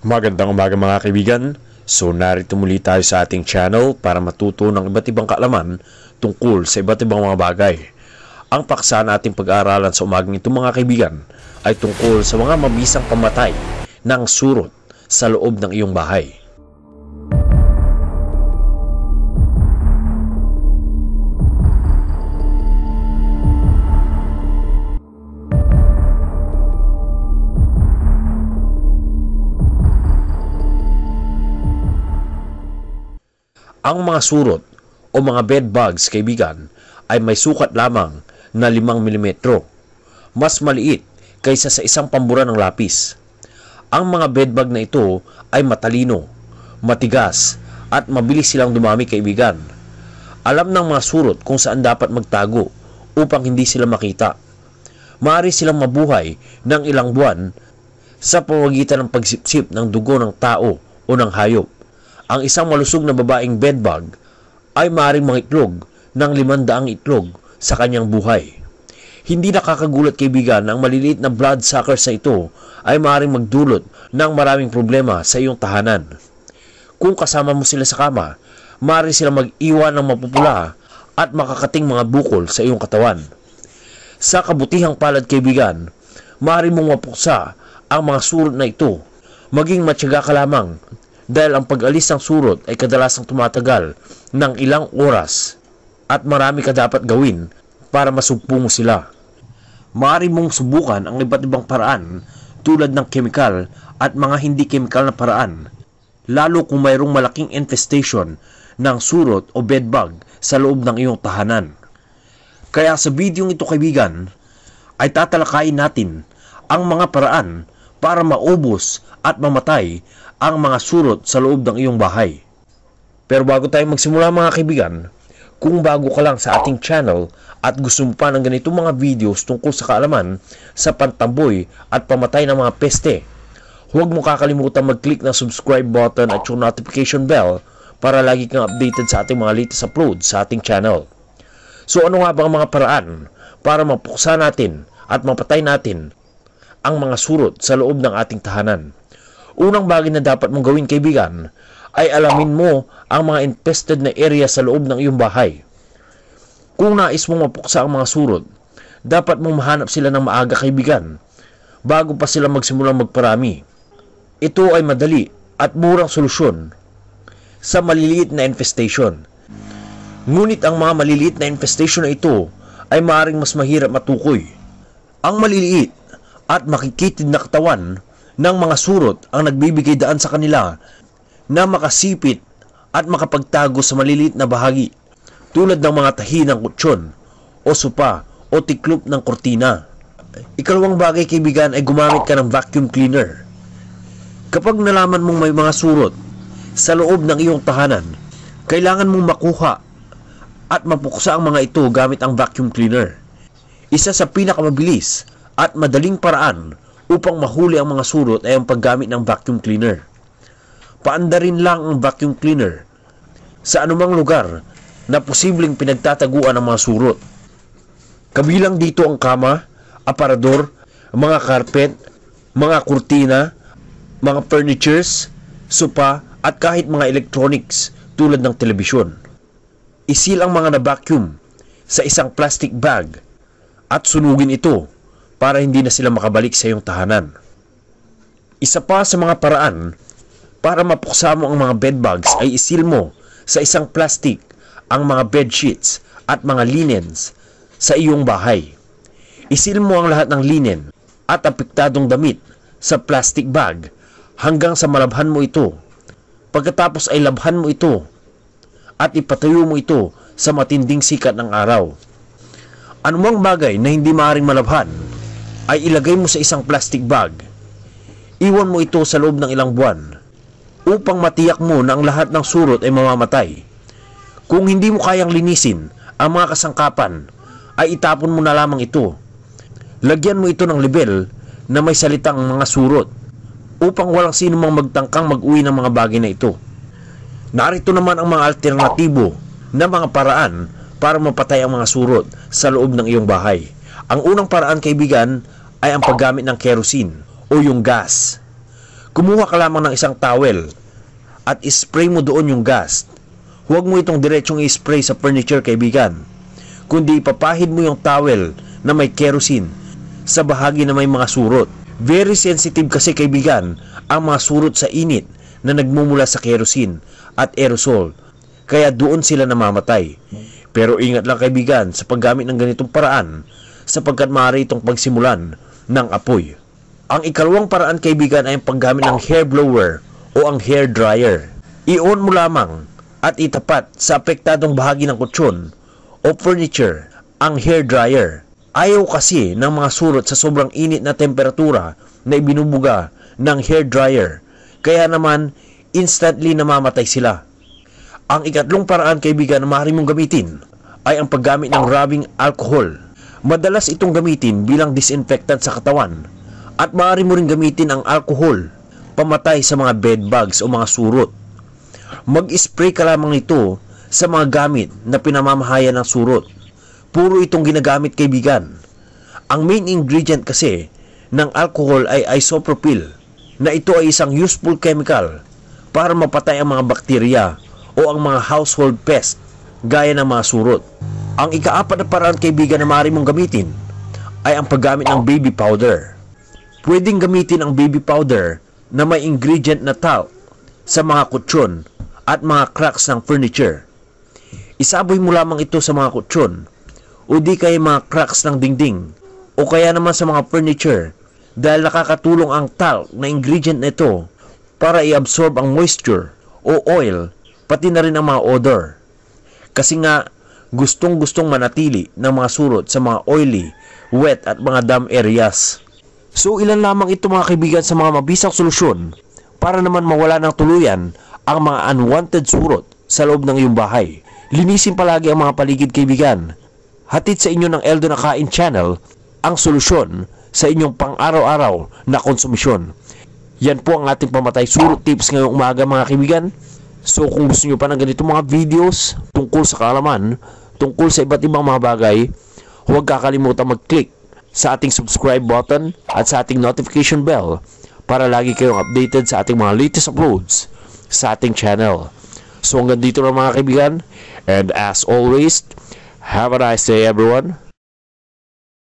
Magandang umaga mga kaibigan. So narito muli tayo sa ating channel para matuto ng iba't ibang kaalaman tungkol sa iba't ibang mga bagay. Ang paksa nating pag-aaralan sa umagang ito mga kaibigan ay tungkol sa mga mabisang pamatay ng surot sa loob ng iyong bahay. Ang mga surot o mga bed bugs, kaibigan, ay may sukat lamang na 5 mm. Mas maliit kaysa sa isang pambura ng lapis. Ang mga bed bug na ito ay matalino, matigas, at mabilis silang dumami, kaibigan. Alam ng mga surot kung saan dapat magtago upang hindi sila makita. Maaari silang mabuhay ng ilang buwan sa pamamagitan ng pagsipsip ng dugo ng tao o ng hayop ang isang malusog na babaeng bedbug ay maaaring mangitlog ng limandaang itlog sa kanyang buhay. Hindi nakakagulat kaibigan na ang maliliit na bloodsuckers na ito ay maaaring magdulot ng maraming problema sa iyong tahanan. Kung kasama mo sila sa kama, maaari sila mag-iwan ng mapupula at makakating mga bukol sa iyong katawan. Sa kabutihang palad kaibigan, maaari mong mapuksa ang mga surot na ito. Maging matyaga ka lamang dahil ang pag-alis ng surot ay kadalasang tumatagal ng ilang oras at marami ka dapat gawin para masugpo mo sila. Maaari mong subukan ang iba't ibang paraan tulad ng chemical at mga hindi chemical na paraan lalo kung mayroong malaking infestation ng surot o bedbug sa loob ng iyong tahanan. Kaya sa video ito kaibigan ay tatalakayin natin ang mga paraan para maubos at mamatay ang mga surot sa loob ng iyong bahay. Pero bago tayo magsimula mga kaibigan, kung bago ka lang sa ating channel at gusto mo pa ng ganitong mga videos tungkol sa kaalaman sa pantamboy at pamatay ng mga peste, huwag mo kakalimutan mag-click ng subscribe button at yung notification bell para lagi kang updated sa ating mga latest upload sa ating channel. So ano nga ba ang mga paraan para mapuksa natin at mapatay natin ang mga surot sa loob ng ating tahanan? Unang bagay na dapat mong gawin kaibigan ay alamin mo ang mga infested na area sa loob ng iyong bahay. Kung nais mong mapuksa ang mga surot, dapat mong mahanap sila ng maaga kaibigan bago pa sila magsimulang magparami. Ito ay madali at murang solusyon sa maliliit na infestation. Ngunit ang mga maliliit na infestation na ito ay maaaring mas mahirap matukoy. Ang maliliit at makikitid na katawan ng mga surot ang nagbibigay daan sa kanila na makasipit at makapagtago sa maliliit na bahagi tulad ng mga tahi ng kutsyon o supa o tiklop ng kortina. Ikalawang bagay kaibigan ay gumamit ka ng vacuum cleaner. Kapag nalaman mong may mga surot sa loob ng iyong tahanan, kailangan mong makuha at mapuksa ang mga ito gamit ang vacuum cleaner. Isa sa pinakamabilis at madaling paraan upang mahuli ang mga surot ay ang paggamit ng vacuum cleaner. Paanda rin lang ang vacuum cleaner sa anumang lugar na posibleng pinagtataguan ng mga surot. Kabilang dito ang kama, aparador, mga carpet, mga kurtina, mga furnitures, sopa at kahit mga electronics tulad ng telebisyon. Isil ang mga na-vacuum sa isang plastic bag at sunugin ito para hindi na sila makabalik sa iyong tahanan. Isa pa sa mga paraan para mapuksa mo ang mga bedbugs ay isil mo sa isang plastic ang mga bed sheets at mga linens sa iyong bahay. Isil mo ang lahat ng linen at apektadong damit sa plastic bag hanggang sa malabhan mo ito. Pagkatapos ay labhan mo ito at ipatayo mo ito sa matinding sikat ng araw. Anumang bagay na hindi maaaring malabhan ay ilagay mo sa isang plastic bag. Iwan mo ito sa loob ng ilang buwan upang matiyak mo na ang lahat ng surot ay mamamatay. Kung hindi mo kayang linisin ang mga kasangkapan, ay itapon mo na lamang ito. Lagyan mo ito ng lebel na may salitang mga surot upang walang sino mang magtangkang mag-uwi ng mga bagay na ito. Narito naman ang mga alternatibo na mga paraan para mapatay ang mga surot sa loob ng iyong bahay. Ang unang paraan kaibigan ay ang paggamit ng kerosene o yung gas. Kumuha ka lamang ng isang towel at spray mo doon yung gas. Huwag mo itong diretsong i-spray sa furniture kaibigan, kundi ipapahid mo yung towel na may kerosene sa bahagi na may mga surot. Very sensitive kasi kaibigan ang mga surot sa init na nagmumula sa kerosene at aerosol, kaya doon sila namamatay. Pero ingat lang kaibigan sa paggamit ng ganitong paraan sapagkat maaari itong pagsimulan ng apoy. Ang ikalawang paraan kaibigan ay ang paggamit ng hair blower o ang hair dryer. I-on mo lamang at itapat sa apektadong bahagi ng kutsyon o furniture ang hair dryer. Ayaw kasi ng mga surot sa sobrang init na temperatura na ibinubuga ng hair dryer. Kaya naman, instantly namamatay sila. Ang ikatlong paraan kaibigan na maaari mong gamitin ay ang paggamit ng rubbing alcohol. Madalas itong gamitin bilang disinfectant sa katawan at maaari mo rin gamitin ang alcohol pamatay sa mga bed bugs o mga surot. Mag-spray ka lamang nito sa mga gamit na pinamamahayan ng surot. Puro itong ginagamit kaibigan. Ang main ingredient kasi ng alcohol ay isopropyl na ito ay isang useful chemical para mapatay ang mga bakterya o ang mga household pest gaya ng mga surot. Ang ikaapat na paraan kaibigan na maaari mong gamitin ay ang paggamit ng baby powder. Pwedeng gamitin ang baby powder na may ingredient na talc sa mga kutsyon at mga cracks ng furniture. Isaboy mo lamang ito sa mga kutsyon o di kaya mga cracks ng dingding o kaya naman sa mga furniture dahil nakakatulong ang talc na ingredient na ito para i-absorb ang moisture o oil pati na rin ang mga odor. Kasi nga gustong-gustong manatili ng mga surot sa mga oily, wet at mga dam areas. So ilan lamang ito mga kaibigan sa mga mabisang solusyon para naman mawala ng tuluyan ang mga unwanted surot sa loob ng iyong bahay. Linisin palagi ang mga paligid kaibigan. Hatid sa inyo ng Eldo na Kain Channel ang solusyon sa inyong pang-araw-araw na konsumisyon. Yan po ang ating pamatay surot tips ngayong umaga mga kaibigan. So kung gusto nyo pa ng ganito mga videos tungkol sa kaalaman, tungkol sa iba't ibang mga bagay, huwag kakalimutan mag-click sa ating subscribe button at sa ating notification bell para lagi kayong updated sa ating mga latest uploads sa ating channel. So hanggang dito na mga kaibigan and as always, have a nice day everyone.